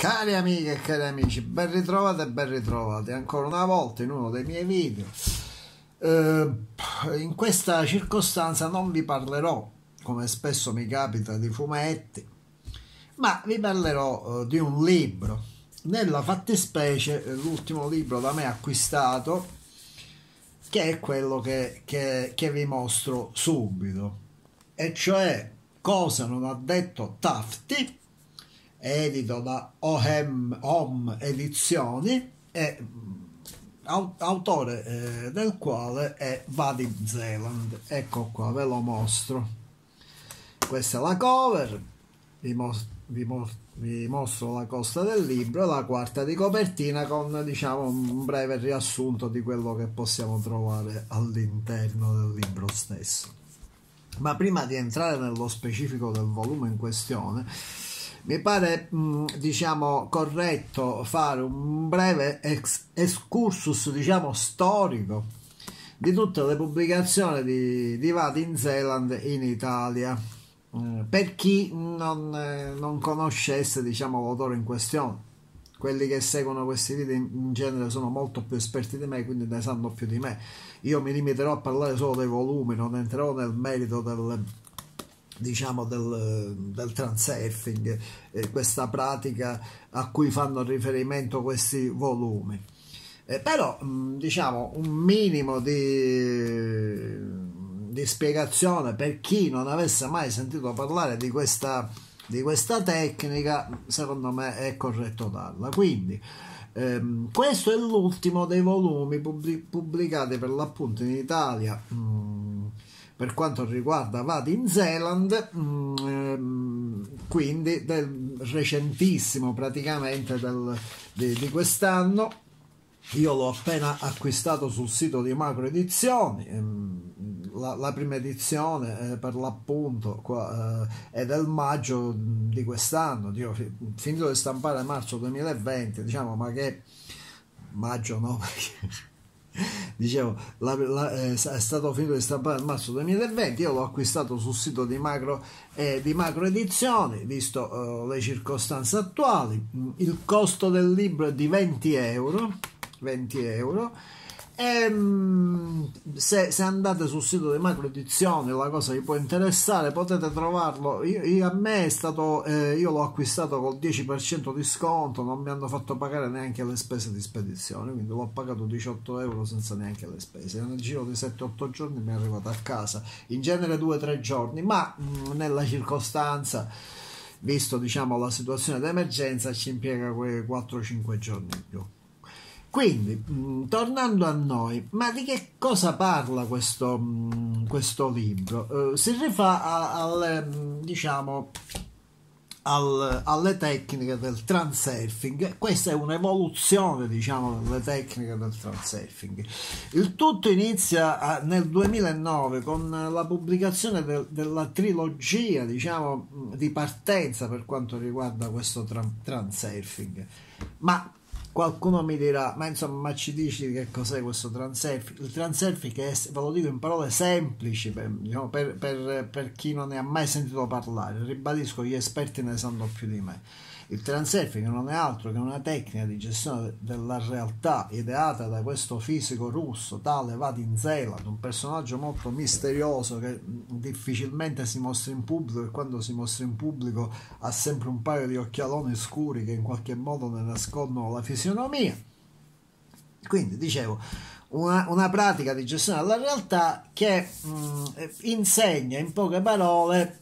Cari amiche e cari amici, ben ritrovati e ben ritrovati ancora una volta in uno dei miei video. Eh, in questa circostanza non vi parlerò, come spesso mi capita, di fumetti, ma vi parlerò eh, di un libro. Nella fattispecie, eh, l'ultimo libro da me acquistato, che è quello che, che, che vi mostro subito, e cioè Cosa non ha detto Tafti edito da Ohem, Om Edizioni e mm, autore eh, del quale è Vadim Zeland. Ecco qua ve lo mostro. Questa è la cover. Vi, mostro, vi, mostro, vi mostro la costa del libro e la quarta di copertina con diciamo un breve riassunto di quello che possiamo trovare all'interno del libro stesso. Ma prima di entrare nello specifico del volume in questione mi pare mm, diciamo corretto fare un breve ex- excursus diciamo storico di tutte le pubblicazioni di, di Vadin Zeland in Italia. Eh, per chi non, eh, non conoscesse diciamo l'autore in questione quelli che seguono questi video in genere sono molto più esperti di me quindi ne sanno più di me. Io mi limiterò a parlare solo dei volumi non entrerò nel merito del, diciamo del, del transurfing, eh, questa pratica a cui fanno riferimento questi volumi. Eh, però mh, diciamo un minimo di, di, spiegazione per chi non avesse mai sentito parlare di questa, di questa tecnica, secondo me è corretto darla. Quindi ehm, questo è l'ultimo dei volumi pubblicati per l'appunto in Italia. Mh, per quanto riguarda Vadin Zealand, mm, ehm, quindi del recentissimo praticamente del, di, di quest'anno. Io l'ho appena acquistato sul sito di Macro Edizioni. Ehm, la, la prima edizione, eh, per l'appunto, qua, eh, è del maggio di quest'anno. Io finito di stampare marzo 2020, diciamo, ma che maggio no? dicevo la, la, eh, è stato finito di stampare nel marzo 2020 io l'ho acquistato sul sito di macro, eh, di macro edizioni visto eh, le circostanze attuali. Il costo del libro è di 20 euro 20 euro e, ehm, se, se, andate sul sito di macro edizioni la cosa vi può interessare potete trovarlo. Io, io a me è stato eh, io l'ho acquistato col 10% di sconto non mi hanno fatto pagare neanche le spese di spedizione quindi l'ho pagato 18 euro senza neanche le spese. Nel giro di 7-8 giorni mi è arrivato a casa. In genere 2-3 giorni ma mh, mm, nella circostanza visto diciamo la situazione d'emergenza ci impiega quei 4-5 giorni in più quindi, mm, tornando a noi, ma di che cosa parla questo, mm, questo libro? Uh, si rifà a, alle, mm, diciamo, al, alle tecniche del transurfing. Questa è un'evoluzione, diciamo, delle tecniche del transurfing. Il tutto inizia nel 2009 con la pubblicazione de, della trilogia, diciamo, di partenza per quanto riguarda questo tra, transurfing. Ma Qualcuno mi dirà, ma insomma, ma ci dici che cos'è questo transurfing? Il transurfing è, ve lo dico in parole semplici per, diciamo, per, per, per chi non ne ha mai sentito parlare, ribadisco, gli esperti ne sanno più di me il transurfing non è altro che una tecnica di gestione della realtà ideata da questo fisico russo, tale Vadim Zeland, un personaggio molto misterioso che difficilmente si mostra in pubblico e quando si mostra in pubblico ha sempre un paio di occhialoni scuri che in qualche modo ne nascondono la fisionomia. Quindi dicevo, una, una, pratica di gestione della realtà che mh, insegna in poche parole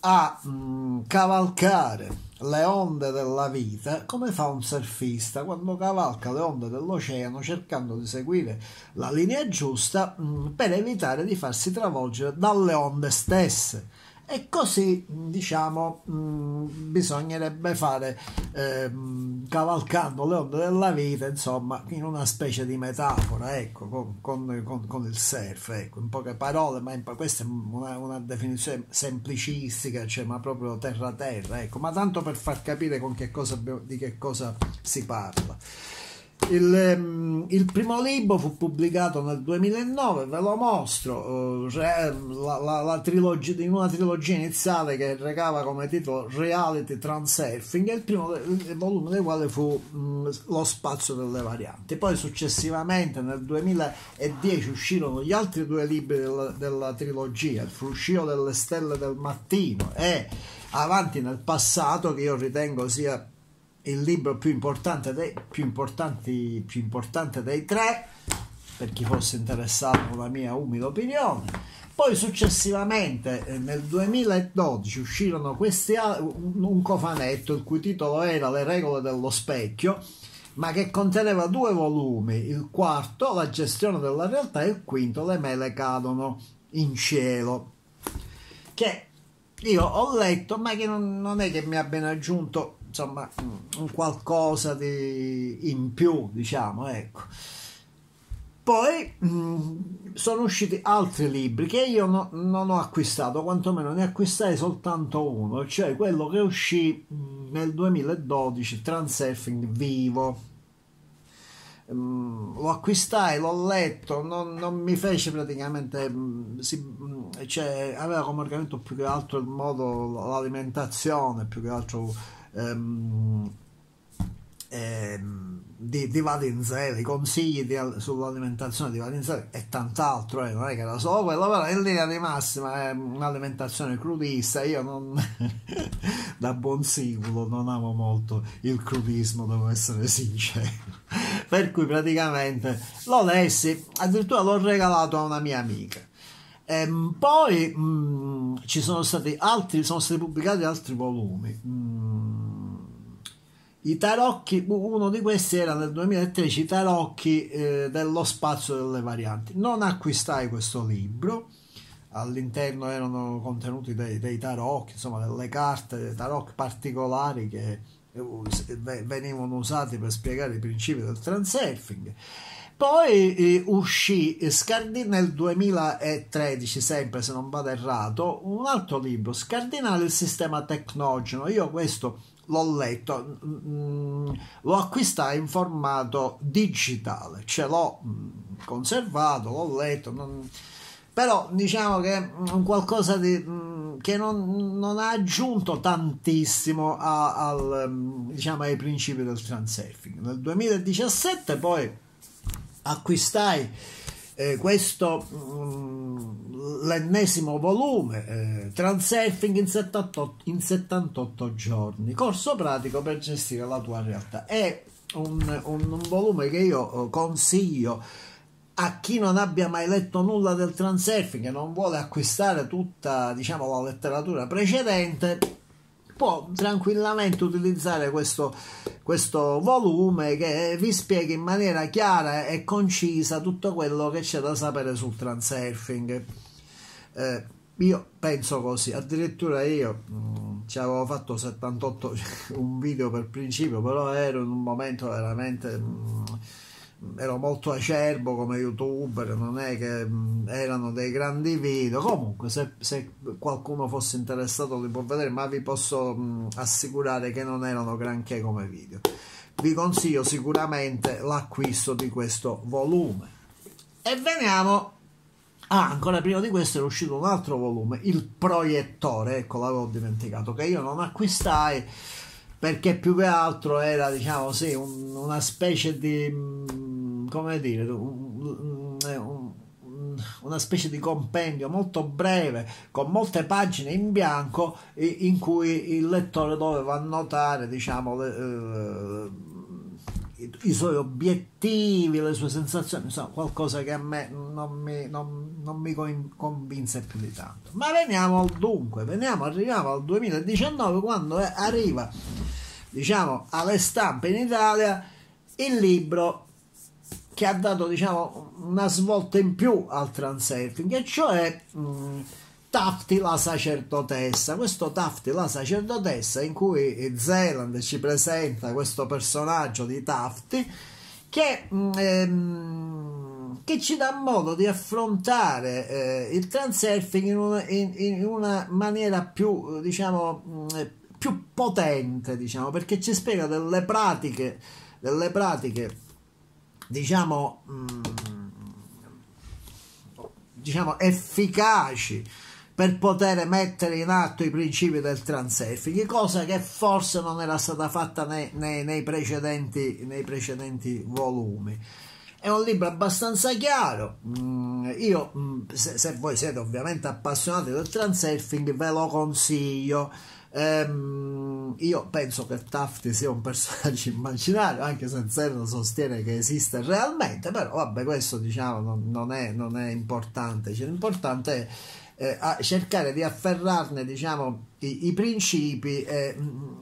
a mh, cavalcare le onde della vita come fa un surfista quando cavalca le onde dell'oceano cercando di seguire la linea giusta mm, per evitare di farsi travolgere dalle onde stesse e così diciamo mh, mm, bisognerebbe fare eh, cavalcando le onde della vita insomma in una specie di metafora ecco con, con, con, con il surf ecco in poche parole ma in, questa è una, una, definizione semplicistica cioè ma proprio terra terra ecco ma tanto per far capire che cosa, di che cosa si parla Il, um, il, primo libro fu pubblicato nel 2009, ve lo mostro, uh, re, la, la, la trilogia, in una trilogia iniziale che recava come titolo Reality Transurfing il primo il volume del quale fu um, Lo spazio delle varianti. Poi successivamente nel 2010 uscirono gli altri due libri della, della trilogia, Il fruscio delle stelle del mattino e Avanti nel passato, che io ritengo sia il libro più importante dei, più importanti, più importante dei tre, per chi fosse interessato alla mia umile opinione. Poi successivamente eh, nel 2012 uscirono questi, un cofanetto il cui titolo era Le regole dello specchio, ma che conteneva due volumi, il quarto La gestione della realtà e il quinto Le mele cadono in cielo, che io ho letto, ma che non, non è che mi abbiano aggiunto insomma un qualcosa di in più, diciamo, ecco. Poi mh, mm, sono usciti altri libri che io no, non ho acquistato, quantomeno ne acquistai soltanto uno, cioè quello che uscì mh, mm, nel 2012, Transurfing Vivo. Um, lo acquistai, l'ho letto, non, non mi fece praticamente, um, si, cioè, aveva come argomento più che altro il modo, l'alimentazione, più che altro ehm, ehm, di, di Valenzelli, i consigli di, sull'alimentazione di Valenzelli e tant'altro, eh, non è che era solo quello, però in linea di massima è un'alimentazione crudista, io non, da buon siculo non amo molto il crudismo, devo essere sincero, per cui praticamente lo lessi, addirittura l'ho regalato a una mia amica. Ehm, poi mh, mm, ci sono stati altri, sono stati pubblicati altri volumi. Mh, mm, I tarocchi, uno di questi era nel 2013, i tarocchi eh, dello spazio delle varianti. Non acquistai questo libro, all'interno erano contenuti dei, dei tarocchi, insomma delle carte, dei tarocchi particolari che eh, venivano usati per spiegare i principi del transurfing poi eh, uscì Scardin nel 2013, sempre se non vado errato, un altro libro, Scardinale il sistema tecnogeno. Io questo l'ho letto, mm, lo acquistai in formato digitale, ce l'ho mm, conservato, l'ho letto, non... però diciamo che è qualcosa di, mm, che non, non, ha aggiunto tantissimo a, al, diciamo, ai principi del transurfing. Nel 2017 poi acquistai eh, questo mm, l'ennesimo volume eh, Transurfing in 78, in 78 giorni corso pratico per gestire la tua realtà è un, un, un volume che io eh, consiglio a chi non abbia mai letto nulla del transurfing e non vuole acquistare tutta diciamo la letteratura precedente può tranquillamente utilizzare questo, questo volume che vi spiega in maniera chiara e concisa tutto quello che c'è da sapere sul transurfing. Eh, io penso così, addirittura io mh, mm, ci avevo fatto 78 un video per principio, però ero in un momento veramente mh, mm, ero molto acerbo come youtuber, non è che mh, erano dei grandi video. Comunque, se, se, qualcuno fosse interessato li può vedere, ma vi posso assicurare che non erano granché come video. Vi consiglio sicuramente l'acquisto di questo volume. E veniamo. Ah, ancora prima di questo era uscito un altro volume, il proiettore, ecco l'avevo dimenticato, che io non acquistai perché più che altro era, diciamo, sì, un, una specie di come dire, un, un, una specie di compendio molto breve con molte pagine in bianco in cui il lettore doveva annotare diciamo le, eh, i, suoi obiettivi le sue sensazioni insomma qualcosa che a me non mi, non, non mi convinse più di tanto. Ma veniamo al dunque veniamo arriviamo al 2019 quando arriva diciamo alle stampe in Italia il libro che ha dato diciamo una svolta in più al transurfing e cioè mh, mm, Tafti la sacerdotessa. Questo Tafti la sacerdotessa in cui Zeland ci presenta questo personaggio di Tafti che, mh, mm, ehm, che ci dà modo di affrontare eh, il transurfing in una, in, in una maniera più diciamo mh, mm, più potente diciamo perché ci spiega delle pratiche delle pratiche diciamo, mm, diciamo efficaci per poter mettere in atto i principi del transurfing, cosa che forse non era stata fatta nei, nei, nei, precedenti, nei precedenti volumi. È un libro abbastanza chiaro. Mm, io, mm, se, se, voi siete ovviamente appassionati del transurfing, ve lo consiglio. Ehm, io penso che Tafti sia un personaggio immaginario, anche se Zerno sostiene che esiste realmente, però vabbè, questo diciamo non, non, è, non è importante. Cioè, l'importante è eh, a cercare di afferrarne diciamo, i, i principi e,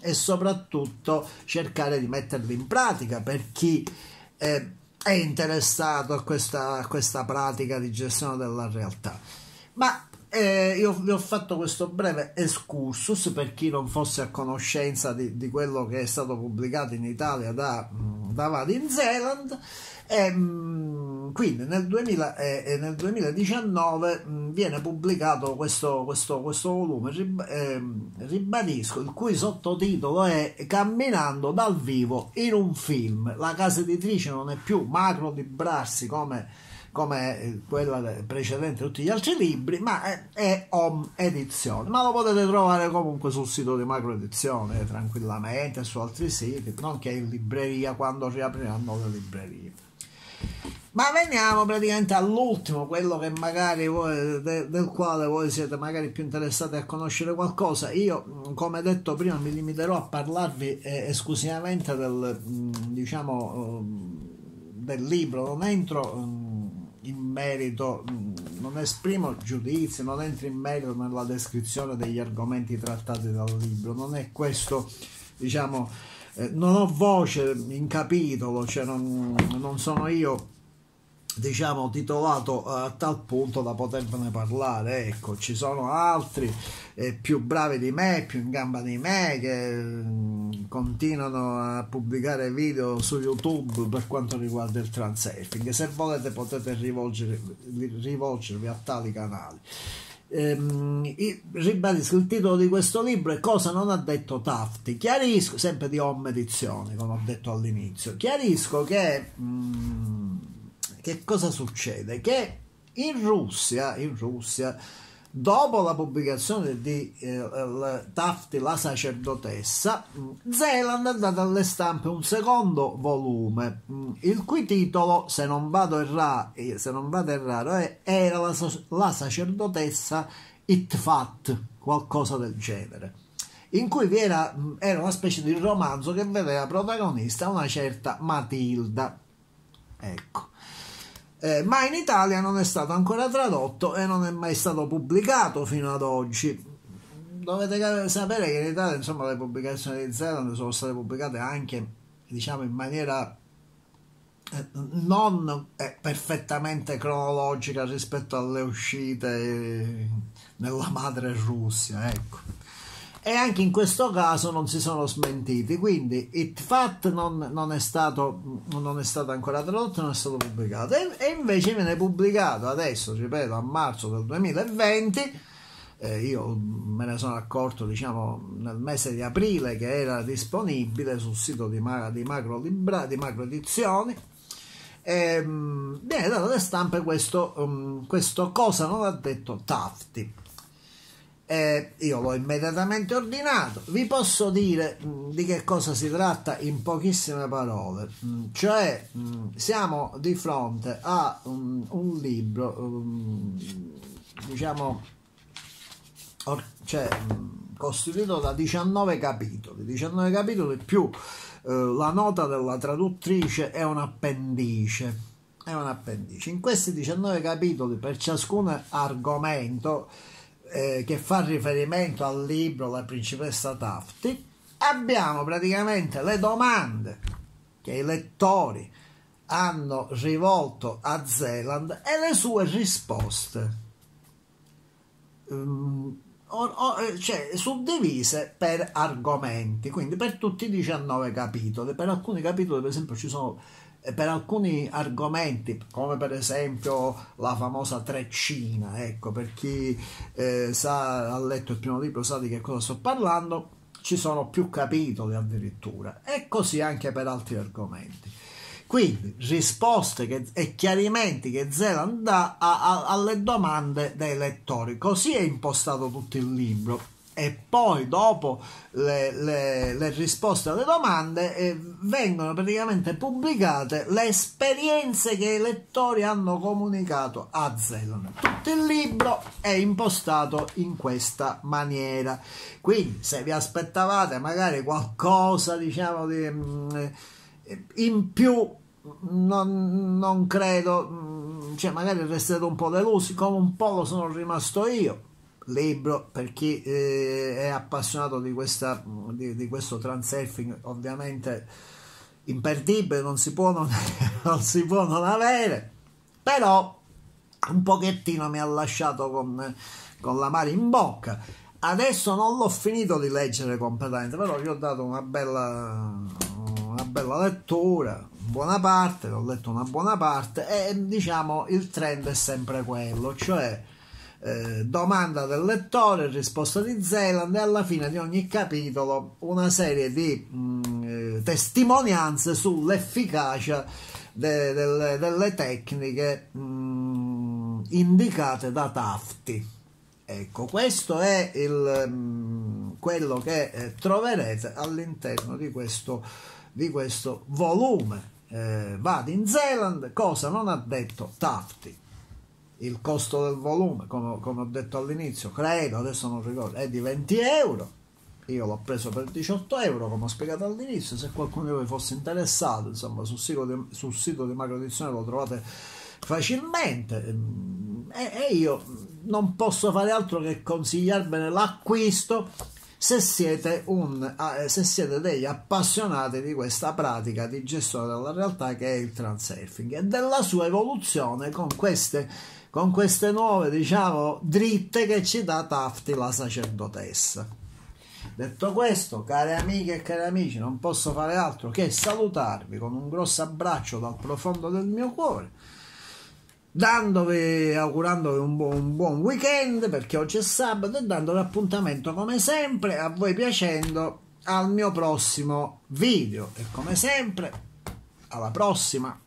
e, soprattutto cercare di metterli in pratica per chi eh, è interessato a questa, a questa pratica di gestione della realtà. Ma eh, io vi ho fatto questo breve excursus per chi non fosse a conoscenza di, di quello che è stato pubblicato in Italia da, da Vadin Zealand e, mh, quindi nel, 2000, eh, nel 2019 mh, viene pubblicato questo, questo, questo volume, rib, eh, ribadisco, il cui sottotitolo è Camminando dal vivo in un film. La casa editrice non è più macro librarsi come come quella precedente tutti gli altri libri, ma è, è, home edizione. Ma lo potete trovare comunque sul sito di macro edizione tranquillamente su altri siti, non che in libreria quando riapriranno le librerie. Ma veniamo praticamente all'ultimo, quello che magari voi, de, del quale voi siete magari più interessati a conoscere qualcosa. Io, come detto prima, mi limiterò a parlarvi eh, esclusivamente del, mm, diciamo, uh, del libro, non entro um, in merito, non esprimo giudizio, non entro in merito nella descrizione degli argomenti trattati dal libro, non è questo, diciamo, eh, non ho voce in capitolo, cioè non, non sono io diciamo titolato a tal punto da potervene parlare. Ecco ci sono altri eh, più bravi di me più in gamba di me che mm, continuano a pubblicare video su youtube per quanto riguarda il transurfing. Se volete potete rivolgervi a tali canali. Ehm, ribadisco il titolo di questo libro è Cosa non ha detto Tafti. Chiarisco sempre di home edizione come ho detto all'inizio. Chiarisco che mm, che cosa succede? Che in Russia, in Russia dopo la pubblicazione di eh, Tafti la sacerdotessa, Zeland ha dato alle stampe un secondo volume, il cui titolo, se non vado errato, se non vado errato era la, la sacerdotessa Itfat, qualcosa del genere, in cui era, era una specie di romanzo che vedeva protagonista una certa Matilda. Ecco eh, ma in Italia non è stato ancora tradotto e non è mai stato pubblicato fino ad oggi. Dovete sapere che in Italia insomma, le pubblicazioni di Zeland sono state pubblicate anche diciamo, in maniera eh, non eh, perfettamente cronologica rispetto alle uscite nella madre Russia. Ecco e anche in questo caso non si sono smentiti quindi It Fat non, non, è, stato, non è stato ancora tradotto non è stato pubblicato. E, e, invece viene pubblicato adesso ripeto a marzo del 2020 eh, io me ne sono accorto diciamo nel mese di aprile che era disponibile sul sito di, di macro libra di macro edizioni. E, um, viene dato alle stampe questo, um, questo cosa non ha detto Tafti eh, io l'ho immediatamente ordinato. Vi posso dire mm, di che cosa si tratta in pochissime parole, mm, cioè mm, siamo di fronte a un, un libro, diciamo, or, cioè, costituito da 19 capitoli, 19 capitoli più eh, la nota della traduttrice è un appendice. È un appendice. In questi 19 capitoli, per ciascun argomento, eh, che fa riferimento al libro La principessa Tafti, abbiamo praticamente le domande che i lettori hanno rivolto a Zeland e le sue risposte. Um, or, or, cioè, suddivise per argomenti, quindi per tutti i 19 capitoli. Per alcuni capitoli, per esempio, ci sono per alcuni argomenti, come per esempio la famosa treccina, ecco, per chi eh, sa, ha letto il primo libro sa di che cosa sto parlando, ci sono più capitoli addirittura, e così anche per altri argomenti. Quindi risposte che, e chiarimenti che Zeland dà a, a, alle domande dei lettori. Così è impostato tutto il libro e poi dopo le, le, le risposte alle domande eh, vengono praticamente pubblicate le esperienze che i lettori hanno comunicato a Zeland. Tutto il libro è impostato in questa maniera. Quindi se vi aspettavate magari qualcosa diciamo di, mm, in più non, non credo, mm, cioè magari restate un po' delusi come un po' lo sono rimasto io libro per chi eh, è appassionato di, questa, di, di, questo transurfing ovviamente imperdibile non si può non, non si può non avere però un pochettino mi ha lasciato con, con la mare in bocca. Adesso non l'ho finito di leggere completamente però gli ho dato una bella una bella lettura buona parte l'ho letto una buona parte e diciamo il trend è sempre quello cioè eh, domanda del lettore, risposta di Zeland e alla fine di ogni capitolo una serie di mh, mm, eh, testimonianze sull'efficacia de, de, delle tecniche mh, mm, indicate da Tafti. Ecco, questo è il, mh, mm, quello che eh, troverete all'interno di questo, di questo volume. Eh, vado in Zealand, cosa non ha detto Tafti il costo del volume, come, come ho detto all'inizio, credo, adesso non ricordo, è di 20 euro. Io l'ho preso per 18 euro, come ho spiegato all'inizio. Se qualcuno di voi fosse interessato, insomma, sul sito di, sul sito di Macro Edizione lo trovate facilmente. E, e io non posso fare altro che consigliarvene l'acquisto se siete, un, se siete, degli appassionati di questa pratica di gestione della realtà che è il transurfing e della sua evoluzione con queste con queste nuove, diciamo, dritte che ci dà Tafti la sacerdotessa. Detto questo, care amiche e cari amici, non posso fare altro che salutarvi con un grosso abbraccio dal profondo del mio cuore, dandovi, augurandovi un buon, un buon weekend perché oggi è sabato e dandovi appuntamento come sempre, a voi piacendo, al mio prossimo video. E come sempre, alla prossima!